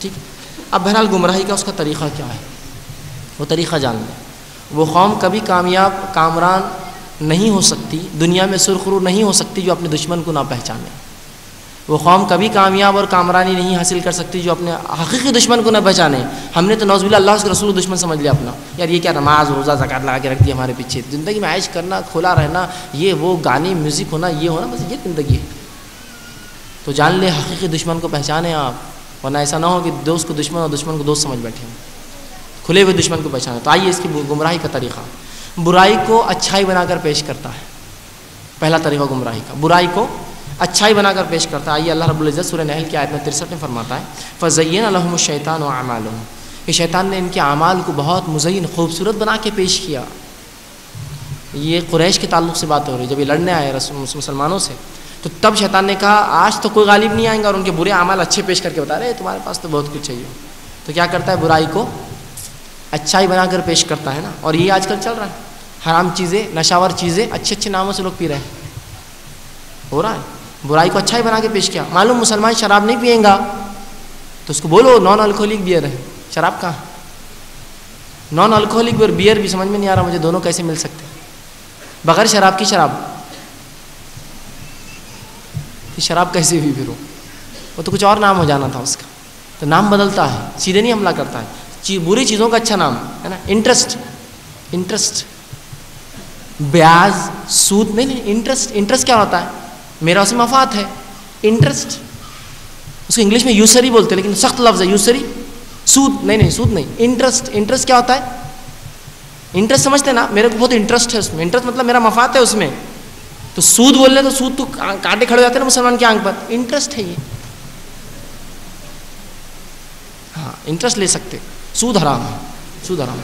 ٹھیک اب بہرحال گمراہی کا اس کا طریقہ کیا ہے؟ وہ طریقہ جان لیں۔ وہ قوم کبھی کامیاب، کامران نہیں ہو سکتی، دنیا میں سرخرو نہیں ہو سکتی جو اپنے دشمن کو نہ پہچانے۔ وہ قوم کبھی کامیاب اور کامرانی نہیں حاصل کر سکتی جو اپنے حقیقی دشمن کو نہ پہچانے۔ ہم نے تو نوز باللہ اللہ کے رسول دشمن سمجھ لیا اپنا۔ یار یہ کیا نماز، روزہ، زکات لگا کے رکھ دیا ہمارے پیچھے؟ زندگی میں عائش کرنا، کھلا رہنا، یہ وہ گانے، میوزک ہونا، یہ ہونا، بس یہ زندگی ہے۔ تو جان لے حقیقی دشمن کو پہچانے آپ۔ ورنہ ایسا نہ ہو کہ دوست کو دشمن اور دشمن کو دوست سمجھ بیٹھے ہوں۔ کھلے ہوئے دشمن کو پہچانے۔ تو آئیے اس کی گمراہی کا طریقہ۔ برائی کو اچھائی بنا کر پیش کرتا ہے۔ پہلا طریقہ گمراہی کا۔ برائی کو اچھائی بنا کر پیش کرتا ہے۔ آئیے اللہ رب العزت سورہ نحل کی آیت میں ترسٹھ میں فرماتا ہے۔ فضین الحم الشیطان و اعمال کہ شیطان نے ان کے اعمال کو بہت مزین، خوبصورت بنا کے پیش کیا۔ یہ قریش کے تعلق سے بات ہو رہی ہے۔ جب یہ لڑنے آئے مسلمانوں سے تو تب شیطان نے کہا، آج تو کوئی غالب نہیں آئیں گا اور ان کے برے اعمال اچھے پیش کر کے بتا رہے تمہارے پاس تو بہت کچھ چاہیے۔ تو کیا کرتا ہے؟ برائی کو اچھائی بنا کر پیش کرتا ہے نا۔ اور یہ آج کل چل رہا ہے۔ حرام چیزیں، نشاور چیزیں اچھے اچھے ناموں سے لوگ پی رہے ہیں۔ ہو رہا ہے۔ برائی کو اچھائی بنا کے پیش کیا۔ معلوم مسلمان شراب نہیں پئیں گا۔ تو اس کو بولو نان الکوہلک بیئر ہے۔ شراب کہاں؟ نان الکوہلک بیئر بیئر بھی سمجھ میں نہیں آ رہا مجھے دونوں کیسے مل سکتے؟ بغیر شراب کی شراب۔ شراب کیسے بھی پھر وہ تو کچھ اور نام ہو جانا تھا اس کا۔ تو نام بدلتا ہے، سیدھے نہیں حملہ کرتا ہے۔ بری چیزوں کا اچھا نام، ہے نا؟ انٹرسٹ انٹرسٹ بیاز سود، نہیں نہیں انٹرسٹ انٹرسٹ کیا ہوتا ہے؟ میرا اس میں مفاد ہے۔ انٹرسٹ اس کو انگلش میں یوسری بولتے لیکن سخت لفظ ہے۔ یوسری سود، نہیں نہیں، سود نہیں۔ انٹرسٹ انٹرسٹ کیا ہوتا ہے؟ انٹرسٹ سمجھتے نا؟ میرے کو بہت انٹرسٹ ہے اس میں۔ انٹرسٹ مطلب میرا مفاد ہے اس میں۔ تو سود بول رہے تو سود تو کانٹے کھڑے ہو جاتے ہیں نا مسلمان کے آنکھ پر۔ انٹرسٹ ہے یہ۔ ہاں انٹرسٹ لے سکتے۔ سود حرام ہے۔ سود حرام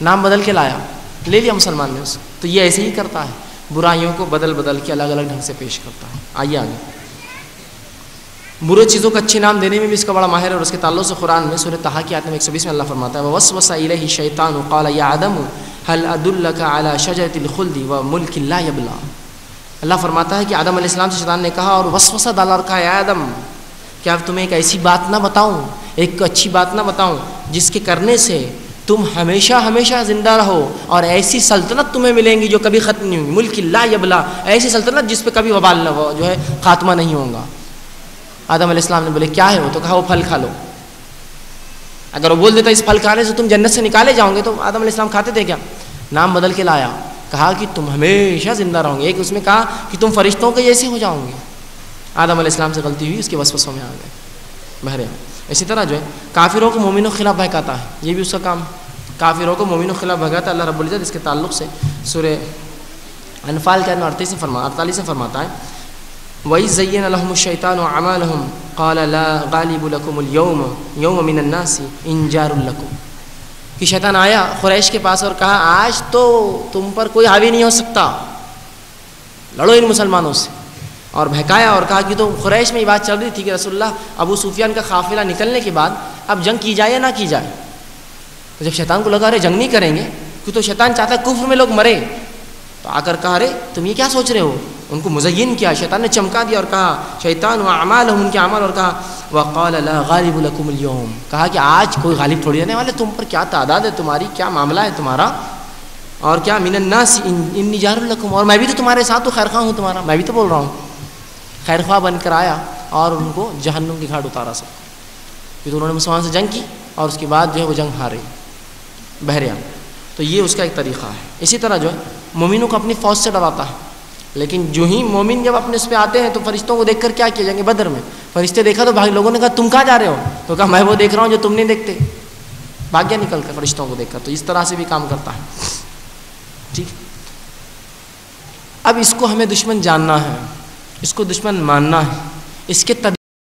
نام بدل کے لایا۔ لے لیا مسلمان نے اس۔ تو یہ ایسے ہی کرتا ہے۔ برائیوں کو بدل بدل کے الگ الگ ڈھنگ سے پیش کرتا ہے۔ آئیے آگے۔ برے چیزوں کو اچھے نام دینے میں بھی اس کا بڑا ماہر ہے اور اس کے تعلق سے قرآن میں سورہ تحا کی آتے میں ایک سو بیس میں اللہ فرماتا ہے۔ وس وسا الہی شیطان قال یا آدم حل عد اللہ علی شجرت الخلد و ملک لا یبلا اللہ فرماتا ہے کہ آدم علیہ السلام سے شیطان نے کہا اور وسوسہ ڈالا اور کہا یا آدم کیا اب تمہیں ایک ایسی بات نہ بتاؤں، ایک اچھی بات نہ بتاؤں جس کے کرنے سے تم ہمیشہ ہمیشہ زندہ رہو اور ایسی سلطنت تمہیں ملیں گی جو کبھی ختم نہیں ہوگی۔ ملک لا یبلا، ایسی سلطنت جس پہ کبھی وبال نہ ہو، جو ہے خاتمہ نہیں ہوگا آدم علیہ السلام نے بولے، کیا ہے وہ؟ تو کہا وہ پھل کھا لو۔ اگر وہ بول دیتا، اس پھل کھانے سے تم جنت سے نکالے جاؤ گے تو آدم علیہ السلام کھاتے تھے کیا؟ نام بدل کے لایا، کہا کہ تم ہمیشہ زندہ رہو گے۔ ایک اس میں کہا کہ تم فرشتوں کے جیسے ہو جاؤ گے۔ آدم علیہ السلام سے غلطی ہوئی، اس کے وسوسوں میں آ گئے۔ بہرے اسی طرح جو ہے، کافروں کو مومنوں کے خلاف بہکاتا ہے، یہ بھی اس کا کام کافروں کو مومنوں کے خلاف بہکاتا ہے، اللہ رب العزت اس کے تعلق سے سورہ انفال کے اڑتیس سے فرما، اڑتالیس سے فرماتا ہے وہی زین الحم الشیطان و الحم قال لا غالب الکم اليوم یوم من الناس انجار الکم کہ شیطان آیا قریش کے پاس اور کہا، آج تو تم پر کوئی حاوی نہیں ہو سکتا۔ لڑو ان مسلمانوں سے۔ اور بہکایا اور کہا کہ تو قریش میں یہ بات چل رہی تھی کہ رسول اللہ، ابو سفیان کا قافلہ نکلنے کے بعد اب جنگ کی جائے یا نہ کی جائے؟ تو جب شیطان کو لگا رہے جنگ نہیں کریں گے، کیوں تو شیطان چاہتا ہے کفر میں لوگ مرے تو آ کر کہا رے تم یہ کیا سوچ رہے ہو؟ ان کو مزین کیا، شیطان نے چمکا دیا اور کہا، شیطان و اعمال ان کے عمل اور کہا، وقال لا غالب لکم اليوم۔ کہا کہ آج کوئی غالب تھوڑی رہنے والے، تم پر کیا تعداد ہے تمہاری، کیا معاملہ ہے تمہارا؟ اور کیا من الناس ان نجار الکم اور میں بھی تو تمہارے ساتھ تو خیر خواہ ہوں تمہارا۔ میں بھی تو بول رہا ہوں۔ خیر خواہ بن کر آیا اور ان کو جہنم کی گھاٹ اتارا سب۔ پھر انہوں نے مسلمان سے جنگ کی اور اس کے بعد جو ہے وہ جنگ ہارے بہریا تو یہ اس کا ایک طریقہ ہے۔ اسی طرح جو ہے، مومنوں کو اپنی فوج سے ڈراتا ہے۔ لیکن جو ہی مومن جب اپنے اس پہ آتے ہیں تو فرشتوں کو دیکھ کر کیا کیا جائیں گے؟ بدر میں۔ فرشتے دیکھا تو بھائی لوگوں نے کہا، تم کہاں جا رہے ہو؟ تو کہا، میں وہ دیکھ رہا ہوں جو تم نہیں دیکھتے۔ بھاگیا نکل کر فرشتوں کو دیکھ کر۔ تو اس طرح سے بھی کام کرتا ہے۔ ٹھیک۔ اب اس کو ہمیں دشمن جاننا ہے۔ اس کو دشمن ماننا ہے۔ اس کے